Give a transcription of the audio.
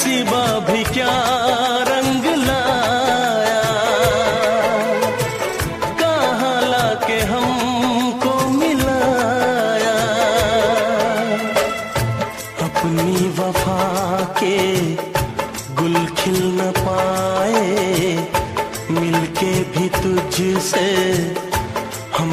सिवा भी क्या रंग लाया? कहाँ लाके हमको मिलाया? अपनी वफा के गुल खिल न पाए, मिलके भी तुझसे हम